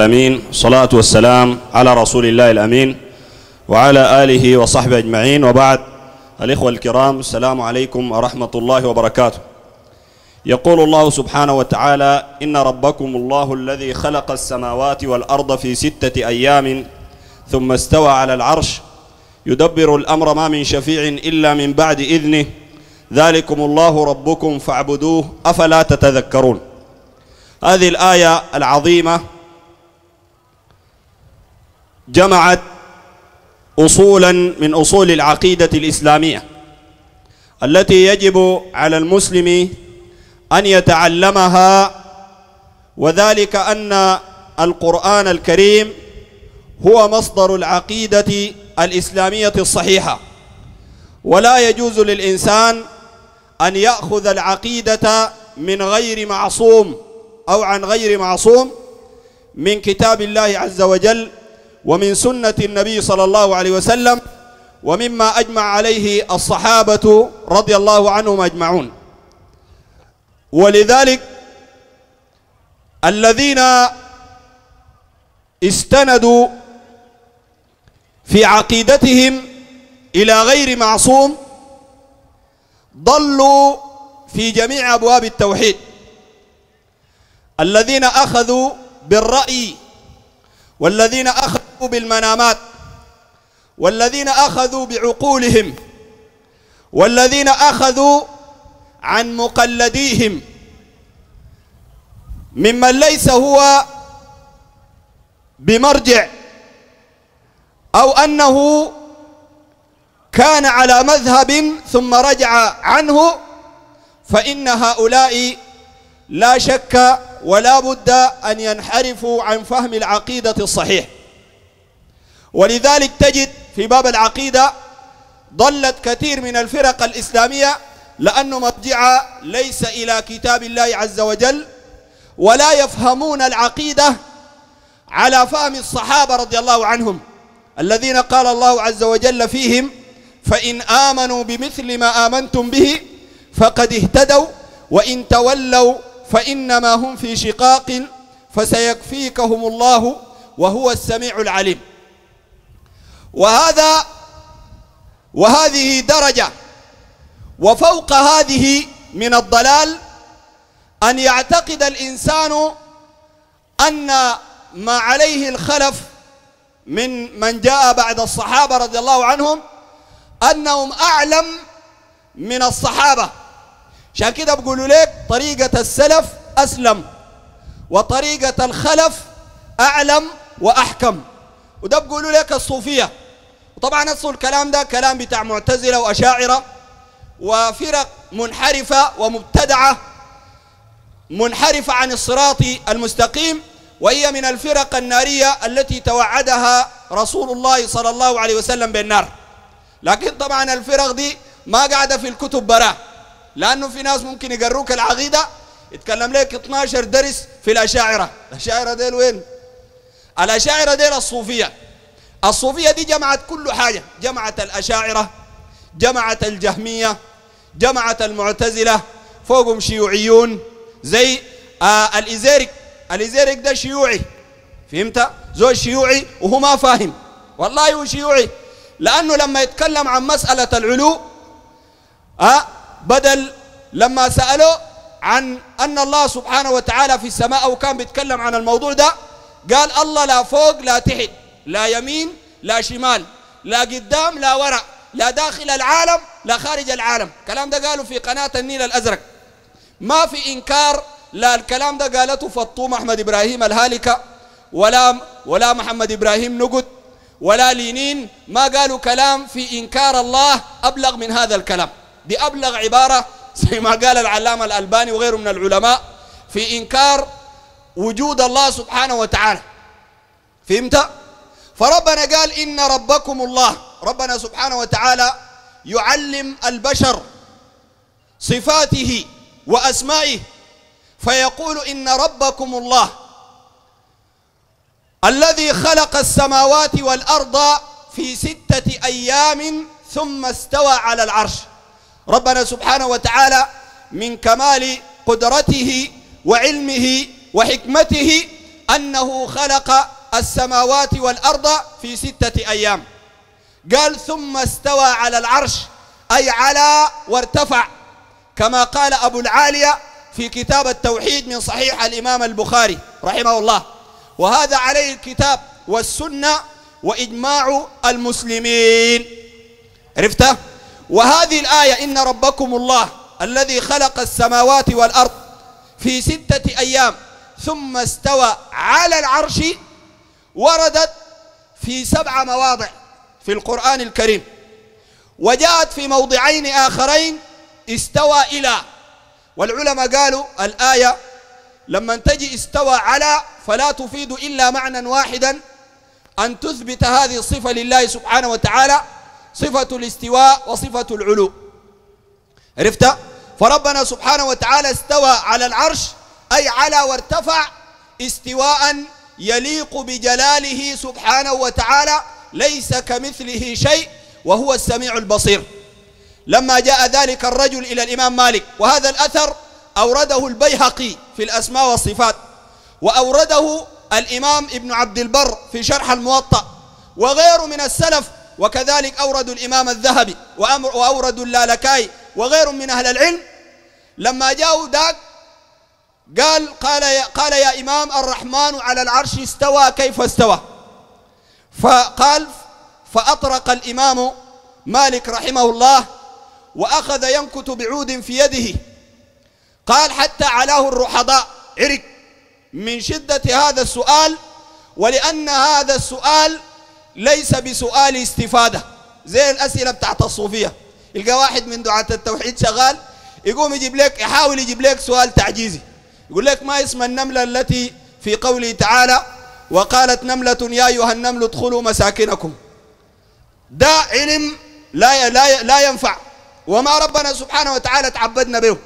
الأمين صلاة والسلام على رسول الله الأمين وعلى آله وصحبه أجمعين. وبعد الإخوة الكرام السلام عليكم ورحمة الله وبركاته. يقول الله سبحانه وتعالى إن ربكم الله الذي خلق السماوات والأرض في ستة أيام ثم استوى على العرش. يدبر الأمر ما من شفيع إلا من بعد إذنه. ذلكم الله ربكم فاعبدوه أفلا تتذكرون. هذه الآية العظيمة جمعت اصولا من أصول العقيدة الإسلامية التي يجب على المسلم أن يتعلمها وذلك أن القرآن الكريم هو مصدر العقيدة الإسلامية الصحيحة. ولا يجوز للإنسان أن يأخذ العقيدة من غير معصوم أو عن غير معصوم من كتاب الله عز وجل ومن سنة النبي صلى الله عليه وسلم ومما أجمع عليه الصحابة رضي الله عنهم أجمعون. ولذلك الذين استندوا في عقيدتهم إلى غير معصوم ضلوا في جميع أبواب التوحيد. الذين أخذوا بالرأي والذين أخذوا بالمنامات والذين أخذوا بعقولهم والذين أخذوا عن مقلديهم. ممن ليس هو بمرجع أو أنه كان على مذهب ثم رجع عنه فإن هؤلاء لا شك ولا بد أن ينحرفوا عن فهم العقيدة الصحيح. ولذلك تجد في باب العقيدة ضلت كثير من الفرق الإسلامية لأنه مرجع ليس إلى كتاب الله عز وجل ولا يفهمون العقيدة على فهم الصحابة رضي الله عنهم الذين قال الله عز وجل فيهم فإن آمنوا بمثل ما آمنتم به فقد اهتدوا وإن تولوا فإنما هم في شقاق فسيكفيكهم الله وهو السميع العليم. وهذا وهذه درجة. وفوق هذه من الضلال أن يعتقد الإنسان أن ما عليه الخلف من من جاء بعد الصحابة رضي الله عنهم أنهم أعلم من الصحابة. عشان كده بقولوا لك طريقة السلف أسلم وطريقة الخلف أعلم وأحكم. وده بقولوا لك الصوفية. وطبعا أصل الكلام ده كلام بتاع معتزلة وأشاعرة وفرق منحرفة ومبتدعة منحرفة عن الصراط المستقيم وهي من الفرق النارية التي توعدها رسول الله صلى الله عليه وسلم بالنار. لكن طبعا الفرق دي ما قاعدة في الكتب براه لأنه في ناس ممكن يقروك العقيدة يتكلم لك 12 درس في الأشاعرة. الأشاعرة ديل وين؟ الأشاعرة ديل الصوفية. الصوفية دي جمعت كل حاجة جمعت الأشاعرة جمعت الجهمية جمعت المعتزلة فوقهم شيوعيون زي آه الازيرك الازيرك ده شيوعي فهمت؟ زول شيوعي وهو ما فاهم. والله هو شيوعي لأنه لما يتكلم عن مسألة العلو آه بدل لما سألوا عن أن الله سبحانه وتعالى في السماء أو كان بيتكلم عن الموضوع ده قال الله لا فوق لا تحت. لا يمين لا شمال لا قدام لا وراء لا داخل العالم لا خارج العالم. الكلام ده قالوا في قناة النيل الأزرق. ما في إنكار لا الكلام ده قالته فطوم أحمد إبراهيم الهالكة ولا ولا محمد إبراهيم نقد ولا لينين. ما قالوا كلام في إنكار الله أبلغ من هذا الكلام. دي أبلغ عبارة زي ما قال العلامة الألباني وغيره من العلماء. في إنكار وجود الله سبحانه وتعالى. فهمت؟ فربنا قال إن ربكم الله. ربنا سبحانه وتعالى يعلم البشر صفاته وأسمائه فيقول إن ربكم الله الذي خلق السماوات والأرض في ستة أيام ثم استوى على العرش. ربنا سبحانه وتعالى من كمال قدرته وعلمه وحكمته أنه خلق السماوات والأرض في ستة أيام. قال ثم استوى على العرش أي على وارتفع كما قال أبو العالية في كتاب التوحيد من صحيح الإمام البخاري رحمه الله. وهذا عليه الكتاب والسنة وإجماع المسلمين. عرفت؟ وهذه الآية إن ربكم الله الذي خلق السماوات والأرض في ستة أيام ثم استوى على العرش وردت في سبع مواضع في القرآن الكريم وجاءت في موضعين آخرين استوى إلى. والعلماء قالوا الآية لما تجي استوى على فلا تفيد إلا معنى واحدا أن تثبت هذه الصفة لله سبحانه وتعالى صفة الاستواء وصفة العلو. عرفت؟ فربنا سبحانه وتعالى استوى على العرش أي على وارتفع استواء يليق بجلاله سبحانه وتعالى ليس كمثله شيء وهو السميع البصير. لما جاء ذلك الرجل إلى الإمام مالك وهذا الأثر أورده البيهقي في الأسماء والصفات وأورده الإمام ابن عبد البر في شرح الموطأ وغيره من السلف وكذلك أوردوا الإمام الذهبي وأوردوا اللالكاي وغير من أهل العلم. لما جاءوا ذاك قال قال يا, قال يا إمام الرحمن على العرش استوى كيف استوى؟ فقال فأطرق الإمام مالك رحمه الله وأخذ ينكت بعود في يده. قال حتى علاه الرحضاء. عرق. من شدة هذا السؤال ولأن هذا السؤال ليس بسؤال استفادة. زي الأسئلة بتاعت الصوفية. يلقى واحد من دعاة التوحيد شغال يقوم يجيب لك يحاول يجيب لك سؤال تعجيزي. يقول لك ما اسم النملة التي في قوله تعالى وقالت نملة يا أيها النمل ادخلوا مساكنكم. ده علم لا لا لا ينفع. وما ربنا سبحانه وتعالى تعبدنا به.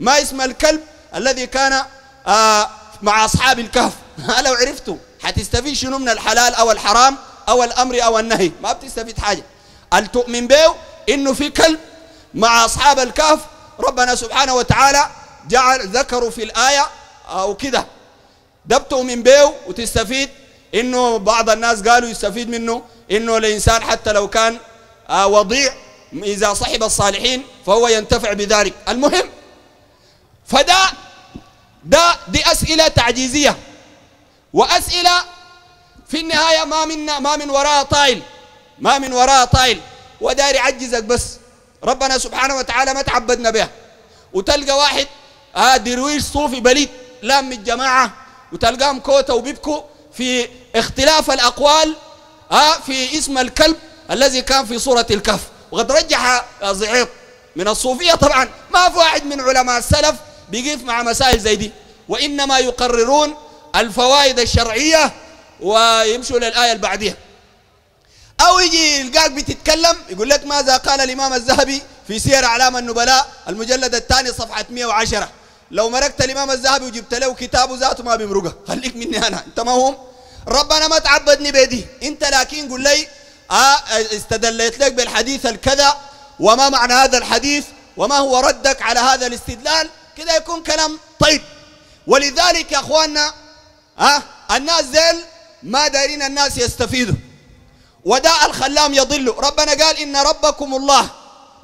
ما اسم الكلب الذي كان آه مع أصحاب الكهف؟ لو عرفتوا حتستفيد شنو من الحلال أو الحرام أو الأمر أو النهي؟ ما بتستفيد حاجة. هل تؤمن به إنه في كلب مع أصحاب الكهف؟ ربنا سبحانه وتعالى جعل ذكروا في الآية أو كده. ده بتؤمن به وتستفيد إنه بعض الناس قالوا يستفيد منه إنه الإنسان حتى لو كان آه وضيع إذا صحب الصالحين فهو ينتفع بذلك. المهم فده ده دي أسئلة تعجيزية. وأسئلة في النهاية ما من ما من وراء طايل ما من وراء طايل. وداري يعجزك بس. ربنا سبحانه وتعالى ما تعبدنا بها. وتلقى واحد آه درويش صوفي بليد لام الجماعة. وتلقاهم كوتا وبيبكوا في اختلاف الأقوال آه في اسم الكلب الذي كان في سورة الكهف. وقد رجح زعيق من الصوفية طبعا. ما في واحد من علماء السلف بيقف مع مسائل زي دي. وإنما يقررون الفوائد الشرعية ويمشوا للآية اللي بعديها. أو يجي يلقاك بتتكلم يقول لك ماذا قال الإمام الذهبي في سير أعلام النبلاء المجلد الثاني صفحة 110 لو مركت الإمام الذهبي وجبت له كتابه ذاته ما بيمرقه. خليك مني أنا. أنت ما هم ربنا ما تعبدني بيدي. أنت لكن قل لي آه استدليت لك بالحديث الكذا وما معنى هذا الحديث وما هو ردك على هذا الاستدلال؟ كده يكون كلام طيب. ولذلك يا أخواننا ها آه الناس ذيل ما دارين الناس يستفيدوا. وداء الخلام يضل. ربنا قال إن ربكم الله.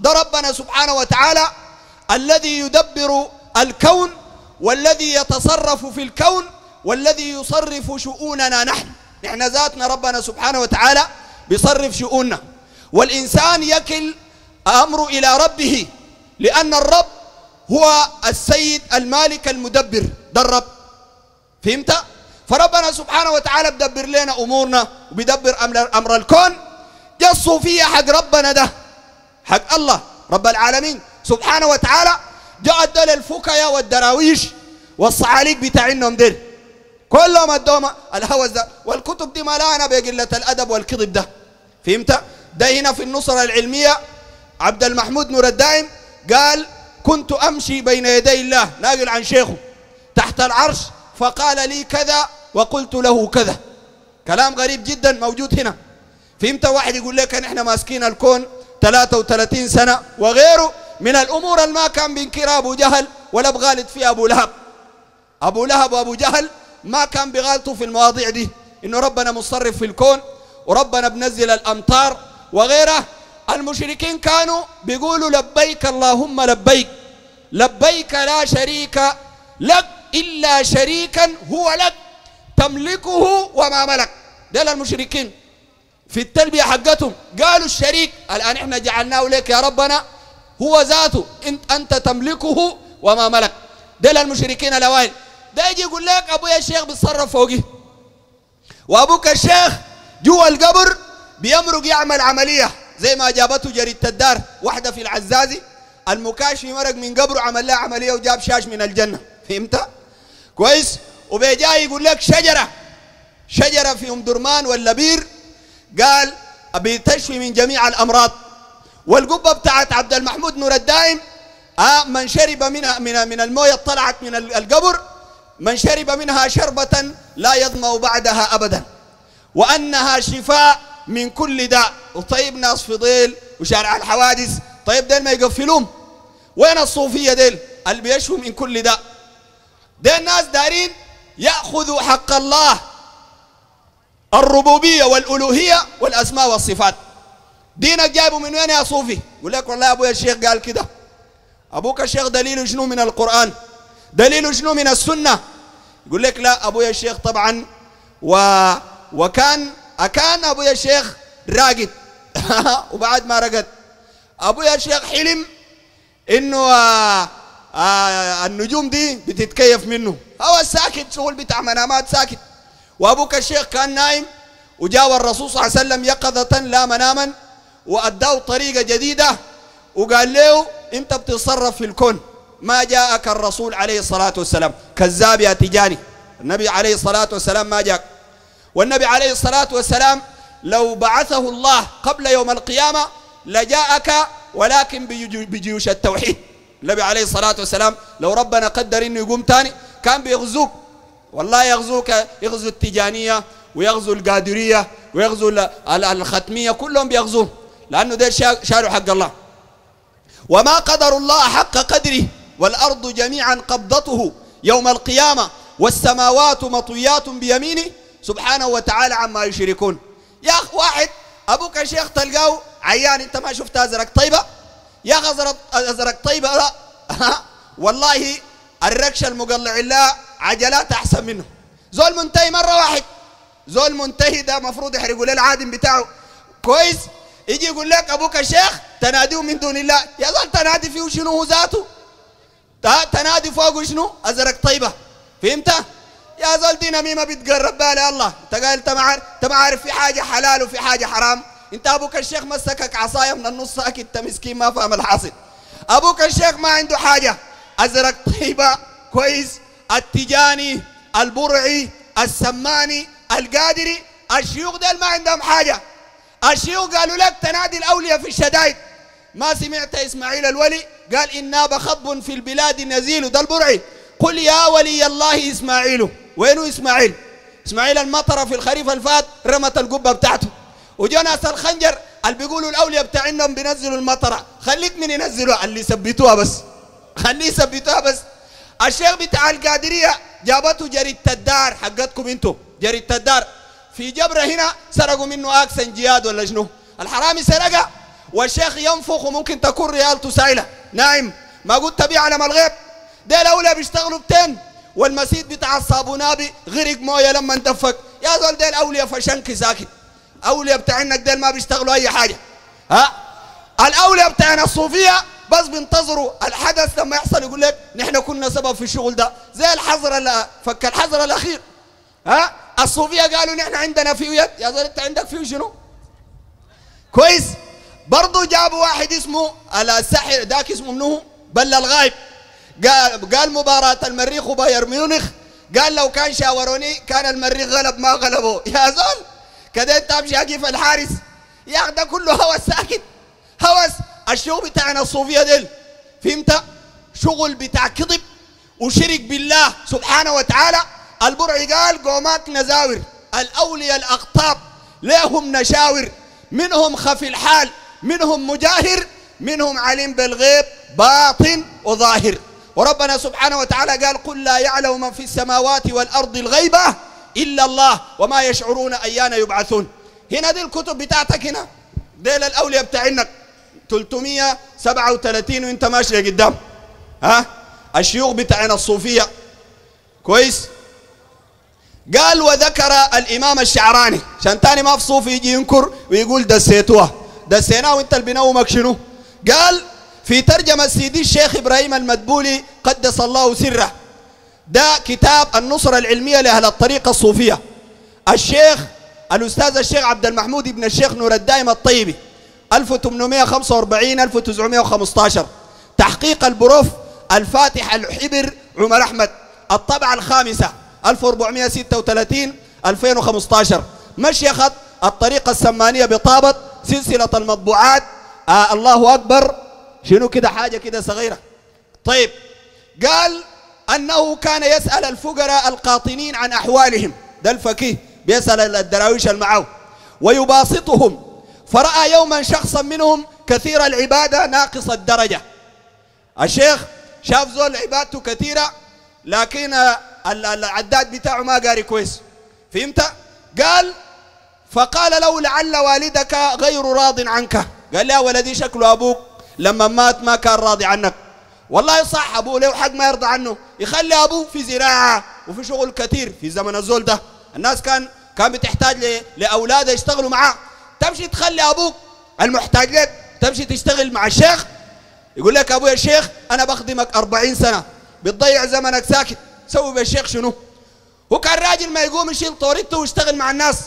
ده ربنا سبحانه وتعالى الذي يدبر الكون والذي يتصرف في الكون والذي يصرف شؤوننا نحن. نحن ذاتنا ربنا سبحانه وتعالى بيصرف شؤوننا. والإنسان يكل أمره إلى ربه لأن الرب هو السيد المالك المدبر. ده الرب. فهمت؟ فربنا سبحانه وتعالى بدبر لنا أمورنا وبيدبر أمر, الكون. جاء الصوفية حق ربنا ده حق الله رب العالمين. سبحانه وتعالى جاء الدل الفكية والدراويش والصعاليق بتاعينهم ديل كلهم الدوما الهوس ده. والكتب دي ملانة بقلة الأدب والكذب ده. فهمت؟ ده هنا في النصرة العلمية عبد المحمود نور الدائم قال كنت أمشي بين يدي الله ناقل عن شيخه. تحت العرش فقال لي كذا وقلت له كذا كلام غريب جدا موجود هنا. فهمت؟ واحد يقول لك إحنا ماسكين الكون 33 سنة وغيره. من الأمور اللي ما كان بينكرها أبو جهل ولا بغالط فيها أبو لهب. أبو لهب وأبو جهل ما كان بغالطوا في المواضيع دي. إنه ربنا مصرف في الكون وربنا بنزل الأمطار وغيره. المشركين كانوا بيقولوا لبيك اللهم لبيك. لبيك لا شريك لك إلا شريكا هو لك. تملكه وما ملك. دول المشركين. في التلبية حقتهم. قالوا الشريك الآن إحنا جعلناه لك يا ربنا. هو ذاته انت أنت تملكه وما ملك. دول المشركين الأوائل. ده يجي يقول لك أبويا الشيخ بيتصرف فوقي. وأبوك الشيخ جوا القبر بيمرق يعمل عملية. زي ما جابته جريدة الدار واحدة في العزازي. المكاشفي مرق من قبره عمل لها عملية وجاب شاش من الجنة. فهمت؟ كويس؟ وبيجاي يقول لك شجرة. شجرة في ام درمان ولا بير؟ قال بتشفي من جميع الأمراض. والقبة بتاعت عبد المحمود نور الدائم آه من شرب منها من من الموية طلعت من القبر من شرب منها شربة لا يظمأ بعدها أبدا. وأنها شفاء من كل داء. وطيب ناس فضيل وشارع الحوادث طيب ديل ما يقفلون وين الصوفية ديل؟ اللي بيشفوا من كل داء. ديل الناس دارين يأخذوا حق الله. الربوبية والألوهية والأسماء والصفات. دينك جايبه من وين يا صوفي؟ يقول لك والله أبويا الشيخ قال كده. أبوك الشيخ دليله شنو من القرآن؟ دليله شنو من السنة؟ يقول لك لا أبويا الشيخ طبعا و وكان أكان أبويا الشيخ راقد. وبعد ما رقد. أبويا الشيخ حلم إنه آآ آآ النجوم دي بتتكيف منه. هو ساكت شغل بتاع منامات ساكت. وأبوك الشيخ كان نايم وجاء الرسول صلى الله عليه وسلم يقظة لا مناما. وأداه طريقة جديدة وقال له أنت بتتصرف في الكون. ما جاءك الرسول عليه الصلاة والسلام. كذاب يا تجاني. النبي عليه الصلاة والسلام ما جاءك والنبي عليه الصلاة والسلام لو بعثه الله قبل يوم القيامة لجاءك ولكن بجيوش التوحيد. النبي عليه الصلاة والسلام لو ربنا قدر إنه يقوم تاني كان بيغزوك. والله يغزوك يغزو التجانية ويغزو القادرية ويغزو الختمية كلهم بيغزوه. لأنه ده شاروا حق الله. وما قدر الله حق قدره والأرض جميعا قبضته يوم القيامة والسماوات مطويات بيمينه. سبحانه وتعالى عما يشركون. يا أخ واحد أبوك شيخ تلقاه عيان أنت ما شفت أزرق طيبة؟ يا أخ أزرق طيبة لا. والله الركشة المقلع الله عجلات أحسن منه. زول منتهي مرة واحد. زول منتهي ده مفروض يحرقوا له العادم بتاعه. كويس؟ يجي يقول لك أبوك الشيخ تناديه من دون الله. يا زول تنادي فيه شنو هو ذاته؟ تنادي فوقه شنو؟ أزرق طيبة. فهمت؟ يا زول دي نميمه بتقرب بالي الله. انت قال انت ما عارف في حاجة حلال وفي حاجة حرام. انت أبوك الشيخ مسكك عصاية من النص. ساكت انت مسكين ما فاهم الحاصل. أبوك الشيخ ما عنده حاجة. أزرق طيبة كويس. التجاني البرعي السماني القادري. الشيوخ دول ما عندهم حاجة. الشيوخ قالوا لك تنادي الأولياء في الشدائد. ما سمعت إسماعيل الولي قال إنا بخطب في البلاد نزيل ده البرعي قل يا ولي الله إسماعيل. وينو إسماعيل؟ إسماعيل المطر في الخريف الفات رمت القبة بتاعته. وجو ناس الخنجر اللي بيقولوا الأولياء بتاعنا بينزلوا المطره خليك من ينزلوها اللي يثبتوها بس. خليه يثبتوها بس. الشيخ بتاع القادرية جابته جريدة الدار حقتكم أنتم جريدة الدار. في جبره هنا سرقوا منه أكسن جياد ولا شنو؟ الحرامي سرقها والشيخ ينفخ وممكن تكون ريالته سايله نايم. ما قلت تبيع علم الغيب ده الأولى بيشتغلوا بتين. والمسيد بتاع الصابونابي غرق موية لما اندفك يا زول ده الاولياء فشنك ساكت. اولياء بتاعنا ديل ما بيشتغلوا أي حاجة. ها؟ الاولياء بتاعنا الصوفية بس بينتظروا الحدث لما يحصل يقول لك نحن كنا سبب في الشغل ده. زي الحظر فك الحظر الأخير. ها؟ الصوفية قالوا نحن عندنا فيه يد. يا زول انت عندك فيه شنو؟ كويس. برضه جابوا واحد اسمه السحر ذاك اسمه منه بل الغايب. قال قال مباراة المريخ وبايرن ميونخ. قال لو كان شاوروني كان المريخ غلب ما غلبه. يا زول كده انت امشي في الحارس. يا أخي ده كله هوس ساكت. هوس. الشغل بتاعنا الصوفية ديل. فهمت؟ شغل بتاع كذب وشرك بالله سبحانه وتعالى. البرعي قال قومات نزاور الأولياء الاقطاب لهم نشاور منهم خفي الحال منهم مجاهر منهم عليم بالغيب باطن وظاهر. وربنا سبحانه وتعالى قال قل لا يعلم من في السماوات والأرض الغيبة إلا الله وما يشعرون أيان يبعثون. هنا دي الكتب بتاعتك هنا ديل الأولياء بتاعينك 337 وانت ماشي قدام. ها؟ الشيوخ بتاعنا الصوفية. كويس؟ قال وذكر الإمام الشعراني عشان تاني ما في صوفي يجي ينكر ويقول دسيتوها. دسيناه وانت اللي بنومك شنو؟ قال في ترجمة سيدي الشيخ إبراهيم المدبولي قدس الله سره. ده كتاب النصرة العلمية لأهل الطريقة الصوفية. الشيخ الأستاذ الشيخ عبد المحمود بن الشيخ نور الدائم الطيبي 1845 1915 تحقيق البروف الفاتح الحبر عمر أحمد الطبعة الخامسة. 1436 2015 مشيخة الطريقة السمانية بطابط سلسلة المطبوعات. آه الله أكبر. شنو كده؟ حاجة كده صغيرة. طيب. قال أنه كان يسأل الفقراء القاطنين عن أحوالهم. ده الفقيه بيسأل الدراويش المعاو ويباسطهم. فرأى يوما شخصا منهم كثير العبادة ناقص الدرجة. الشيخ شاف زول عبادته كثيرة لكن العداد بتاعه ما قاري كويس. فهمت؟ قال فقال له لعل والدك غير راض عنك. قال لا ولدي شكله أبوك لما مات ما كان راضي عنك. والله صح أبوه له حق ما يرضى عنه؟ يخلي أبوه في زراعة وفي شغل كثير في زمن الزول ده. الناس كان كان بتحتاج لأولاده يشتغلوا معاه. تمشي تخلي أبوك المحتاج لك تمشي تشتغل مع الشيخ. يقول لك أبويا الشيخ أنا بخدمك أربعين سنة بتضيع زمنك ساكت. سوي بالشيخ شنو؟ هو كان راجل ما يقوم يشيل طورته ويشتغل مع الناس.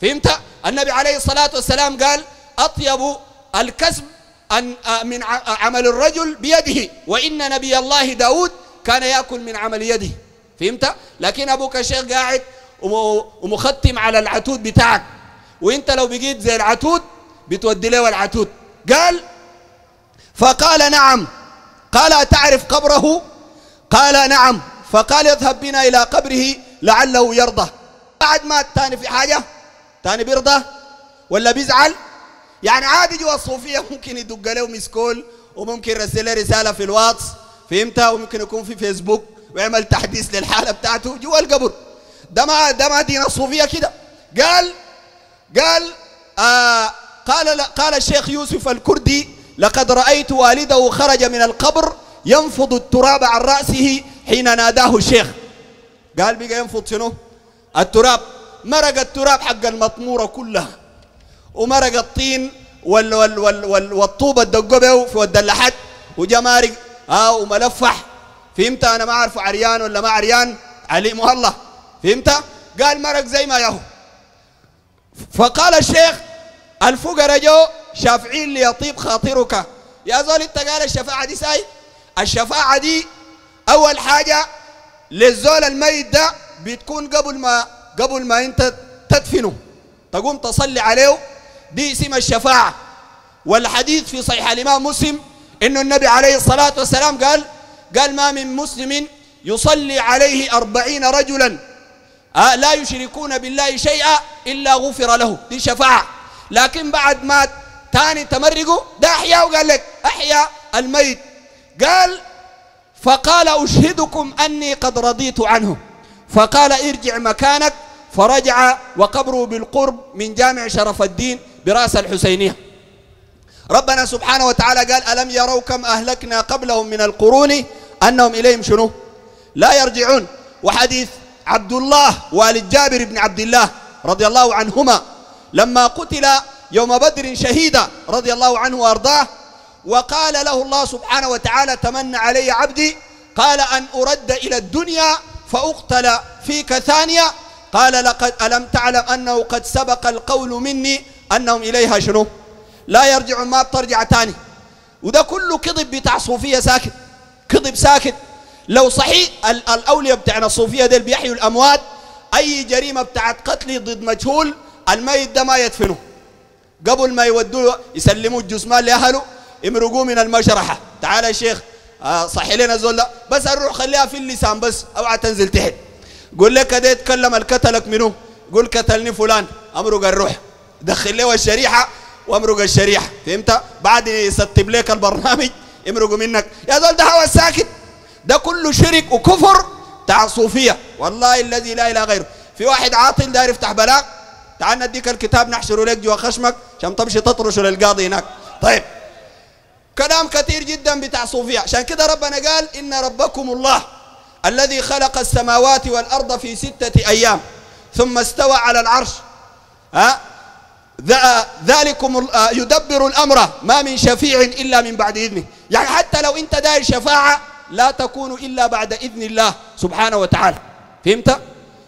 فهمت؟ النبي عليه الصلاة والسلام قال أطيب الكسب أن من عمل الرجل بيده وإن نبي الله داود كان يأكل من عمل يده. فهمت؟ لكن أبوك الشيخ قاعد ومختم على العتود بتاعك. وإنت لو بقيت زي العتود بتودي له العتود. قال فقال نعم. قال أتعرف قبره؟ قال نعم. فقال يذهب بنا إلى قبره لعله يرضى. بعد مات تاني في حاجة تاني بيرضى ولا بيزعل؟ يعني عادي جوا الصوفية ممكن يدق له مسكول وممكن يرسل له رسالة في الواتس فهمتها وممكن يكون في فيسبوك ويعمل تحديث للحالة بتاعته جوا القبر. ده ما ده ما دين الصوفية كده. قال قال آه قال قال الشيخ يوسف الكردي لقد رأيت والده خرج من القبر ينفض التراب عن رأسه حين ناداه الشيخ قال بقى ينفض شنو؟ التراب. مرق التراب حق المطمورة كلها. ومرق الطين وال وال وال وال والطوبة الدقبه في ود اللحد. وجمارق آه وملفح. فهمت؟ أنا ما أعرف عريان ولا ما عريان. عليمه الله. فهمت؟ قال مرق زي ما يهو. فقال الشيخ الفقراء جو شافعين ليطيب خاطرك. يا زول انت قال الشفاعة دي ساي؟ الشفاعة دي أول حاجة للزول الميت ده بتكون قبل ما قبل ما انت تدفنه. تقوم تصلي عليه دي اسم الشفاعة. والحديث في صحيح الإمام مسلم إنه النبي عليه الصلاة والسلام قال قال ما من مسلم يصلي عليه أربعين رجلا. آه لا يشركون بالله شيئا إلا غفر له. دي شفاعة. لكن بعد ما تاني تمرقوا ده أحيا وقال لك أحيا الميت. قال فقال أشهدكم أني قد رضيت عنه. فقال ارجع مكانك. فرجع وقبره بالقرب من جامع شرف الدين برأس الحسينية. ربنا سبحانه وتعالى قال ألم يروا كم أهلكنا قبلهم من القرون أنهم إليهم شنو؟ لا يرجعون. وحديث عبد الله والد جابر بن عبد الله رضي الله عنهما لما قتل يوم بدر شهيدا رضي الله عنه وأرضاه وقال له الله سبحانه وتعالى تمنى علي عبدي قال أن أرد إلى الدنيا فأقتل فيك ثانية قال لقد ألم تعلم أنه قد سبق القول مني أنهم إليها شنو؟ لا يرجعون ما بترجع تاني وده كله كذب بتاع صوفية ساكت كذب ساكت لو صحيح الأولياء بتاعنا الصوفية ديل بيحيوا الأموات أي جريمة بتاعت قتل ضد مجهول الميت ده ما يدفنه. قبل ما يودوه يسلموا الجثمان لأهله يمرقوه من المشرحة تعال يا شيخ. آه صحي لنا زول. لا بس الروح خليها في اللسان بس. اوعى تنزل تحت. قول لك كده يتكلم الكتلك منه قول كتلني فلان. امرق الروح. دخل له الشريحه وامرق الشريحة. فهمت؟ بعد يستب لك البرنامج. يمرقوا منك. يا زول ده هو ساكت ده كله شرك وكفر بتاع صوفيه والله الذي لا إله غيره. في واحد عاطل داير يفتح بلاغ. تعال نديك الكتاب نحشره لك جوا خشمك عشان تمشي تطرشه للقاضي هناك. طيب. كلام كثير جدا بتاع صوفيا. عشان كده ربنا قال إن ربكم الله الذي خلق السماوات والأرض في ستة أيام ثم استوى على العرش. ها؟ ذلكم آه، يدبر الأمر. ما من شفيع إلا من بعد إذنه. يعني حتى لو أنت داير شفاعة لا تكون إلا بعد إذن الله سبحانه وتعالى. فهمت؟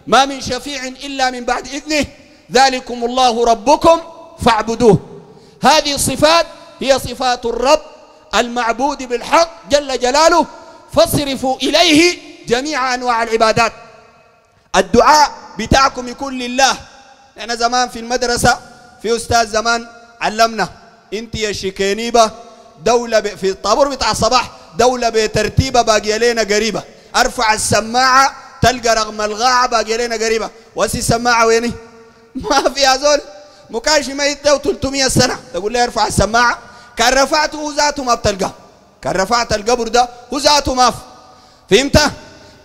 ما من شفيع إلا من بعد إذنه. ذلكم الله ربكم فاعبدوه. هذه الصفات هي صفات الرب المعبود بالحق جل جلاله فاصرفوا إليه جميع أنواع العبادات. الدعاء بتاعكم يكون لله. إحنا زمان في المدرسة في أستاذ زمان علمنا أنت يا شيكينيبة دولة في الطابور بتاع الصباح دولة بترتيبة باقية لنا قريبة. أرفع السماعة تلقى رغم الغاعة باقية لنا قريبة. وسي السماعة ويني؟ ما في زول. مكاشي ما يدو 300 سنة. تقول لي أرفع السماعة. كان رفعته هو ذاته ما بتلقاه. كان رفعت القبر ده هو ذاته ما فهمت؟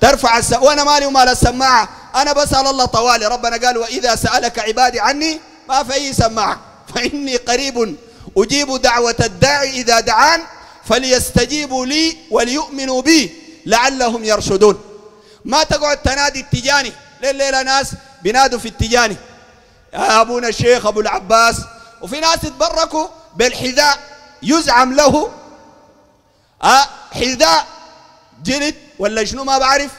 ترفع الس... وأنا مالي ومال السماعة. أنا بسأل الله طوالي. ربنا قال وإذا سألك عبادي عني ما في أي سماعة. فإني قريب أجيب دعوة الداعي إذا دعان فليستجيبوا لي وليؤمنوا بي لعلهم يرشدون. ما تقعد تنادي التجاني. ليلة ناس بينادوا في التجاني. يا أبونا الشيخ أبو العباس. وفي ناس يتبركوا بالحذاء. يزعم له. حذاء جلد ولا شنو ما بعرف.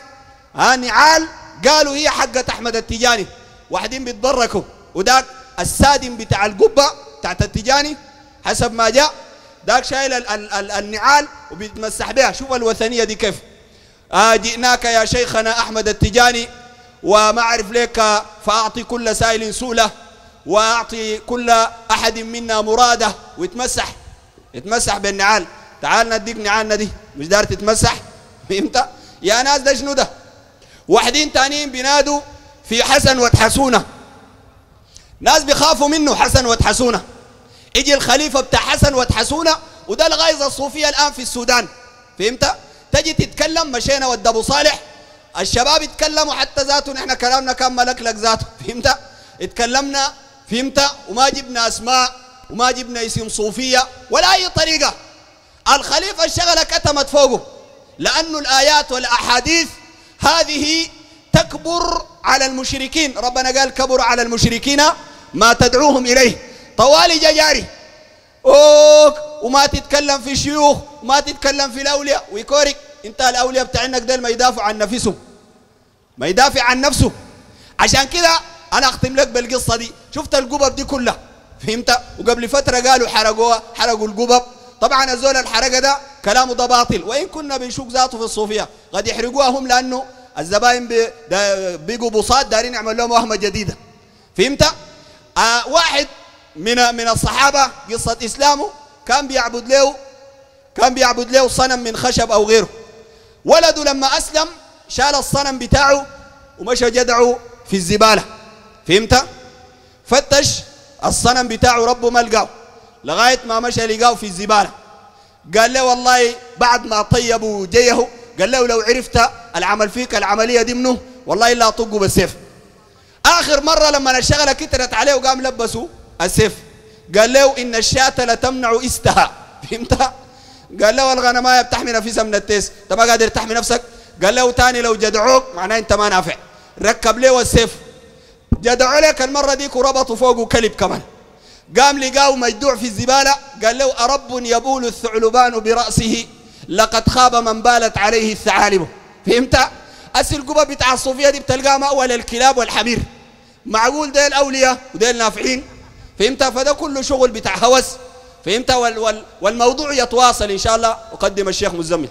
آه نعال قالوا هي حقة أحمد التجاني. واحدين بيتبركوا. وذاك السادم بتاع القبة بتاعت التجاني حسب ما جاء ذاك شايل ال ال ال النعال وبيتمسح بها. شوف الوثنية دي كيف. آه جئناك يا شيخنا أحمد التجاني وما أعرف لك فأعطي كل سائل سؤلة وأعطي كل أحد منا مرادة ويتمسح يتمسح بالنعال. تعال نديك نعالنا دي. مش دار تتمسح؟ فهمت؟ يا ناس ده شنو ده؟ واحدين تانيين بينادوا في حسن وتحسونه. ناس بيخافوا منه حسن وتحسونه. يجي الخليفة بتاع حسن وتحسونه وده الغايز الصوفية الآن في السودان. فهمت؟ تجي تتكلم مشينا ود أبو صالح. الشباب يتكلموا حتى ذاته نحن كلامنا كان ملكلك ذاته. فهمت؟ اتكلمنا فهمت؟ وما جبنا أسماء. وما جبنا اسم صوفية ولا أي طريقة. الخليفة الشغلة كتمت فوقه لأنه الآيات والأحاديث هذه تكبر على المشركين. ربنا قال كبر على المشركين ما تدعوهم إليه. طوالي جاري أوك وما تتكلم في الشيوخ وما تتكلم في الأولياء. ويكورك انت الأولياء بتاعينك ديل ما يدافع عن نفسه. ما يدافع عن نفسه. عشان كده أنا أختم لك بالقصة دي. شفت القبب دي كلها. فهمت؟ وقبل فترة قالوا حرقوها حرقوا القبب. طبعا الزول الحرقة ده كلامه ده باطل. وإن كنا بنشوك ذاته في الصوفية قد يحرقوها هم لأنه الزباين بيقوا بساط دارين يعمل لهم وهمه جديدة. فهمت؟ آه واحد من من الصحابة قصة إسلامه كان بيعبد له كان بيعبد له صنم من خشب أو غيره. ولده لما أسلم شال الصنم بتاعه ومشى جدعه في الزبالة. فهمت؟ فتش الصنم بتاعه ربه ما لقاه. لغاية ما مشى لقاه في الزبالة. قال له والله بعد ما طيبوا جيه قال له لو عرفت العمل فيك العملية دي منه والله الا اطقه بالسيف. آخر مرة لما الشغله كترت عليه وقام لبسه السيف. قال له إن الشاة لتمنع استها فهمت؟ قال له الغنمايه بتحمي نفسها من التيس. انت ما قادر تحمي نفسك؟ قال له تاني لو جدعوك معناه انت ما نافع. ركب له السيف. جدعوا لك المرة ديك وربطوا فوقه كلب كمان قام لقاه مجدوع في الزبالة قال له أرب يبول الثعلبان برأسه لقد خاب من بالت عليه الثعالب فهمت؟ أسي القبة بتاع الصوفية دي بتلقاها مأوى للكلاب والحمير معقول ده الأولياء وده النافعين فهمت؟ فده كله شغل بتاع هوس فهمت؟ وال وال والموضوع يتواصل إن شاء الله أقدم الشيخ مزمل